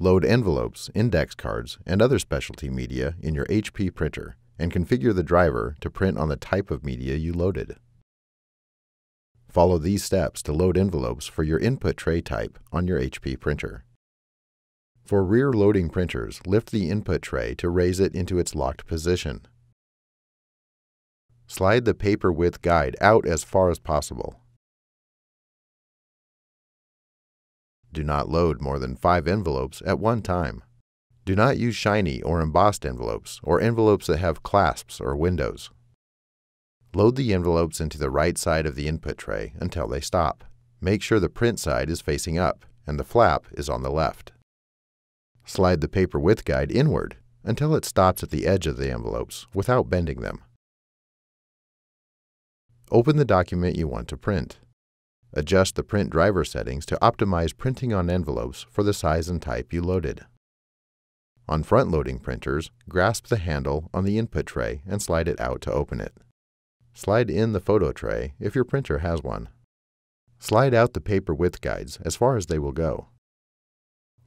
Load envelopes, index cards, and other specialty media in your HP printer and configure the driver to print on the type of media you loaded. Follow these steps to load envelopes for your input tray type on your HP printer. For rear loading printers, lift the input tray to raise it into its locked position. Slide the paper width guide out as far as possible. Do not load more than five envelopes at one time. Do not use shiny or embossed envelopes or envelopes that have clasps or windows. Load the envelopes into the right side of the input tray until they stop. Make sure the print side is facing up and the flap is on the left. Slide the paper width guide inward until it stops at the edge of the envelopes without bending them. Open the document you want to print. Adjust the print driver settings to optimize printing on envelopes for the size and type you loaded. On front-loading printers, grasp the handle on the input tray and slide it out to open it. Slide in the photo tray if your printer has one. Slide out the paper width guides as far as they will go.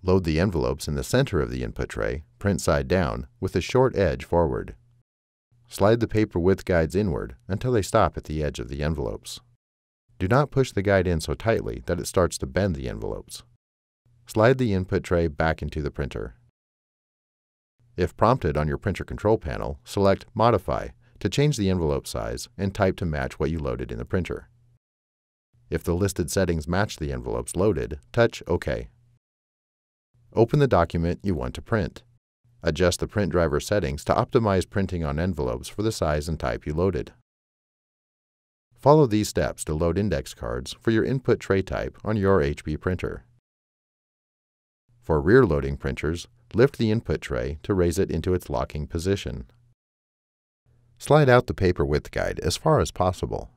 Load the envelopes in the center of the input tray, print side down, with a short edge forward. Slide the paper width guides inward until they stop at the edge of the envelopes. Do not push the guide in so tightly that it starts to bend the envelopes. Slide the input tray back into the printer. If prompted on your printer control panel, select Modify to change the envelope size and type to match what you loaded in the printer. If the listed settings match the envelopes loaded, touch OK. Open the document you want to print. Adjust the print driver settings to optimize printing on envelopes for the size and type you loaded. Follow these steps to load index cards for your input tray type on your HP printer. For rear loading printers, lift the input tray to raise it into its locking position. Slide out the paper width guide as far as possible.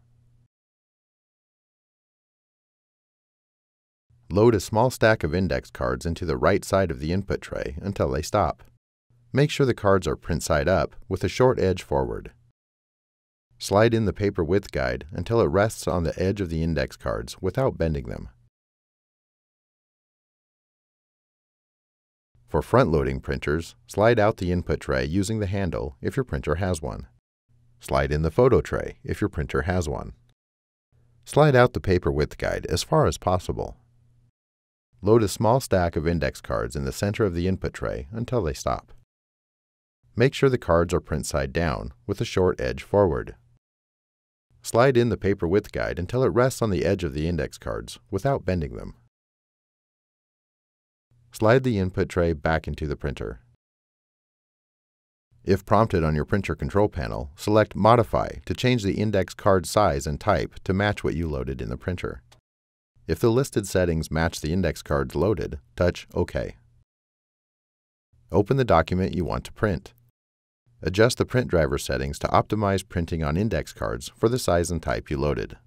Load a small stack of index cards into the right side of the input tray until they stop. Make sure the cards are print side up with a short edge forward. Slide in the paper width guide until it rests on the edge of the index cards without bending them. For front-loading printers, slide out the input tray using the handle if your printer has one. Slide in the photo tray if your printer has one. Slide out the paper width guide as far as possible. Load a small stack of index cards in the center of the input tray until they stop. Make sure the cards are print side down with a short edge forward. Slide in the paper width guide until it rests on the edge of the index cards without bending them. Slide the input tray back into the printer. If prompted on your printer control panel, select Modify to change the index card size and type to match what you loaded in the printer. If the listed settings match the index cards loaded, touch OK. Open the document you want to print. Adjust the print driver settings to optimize printing on index cards for the size and type you loaded.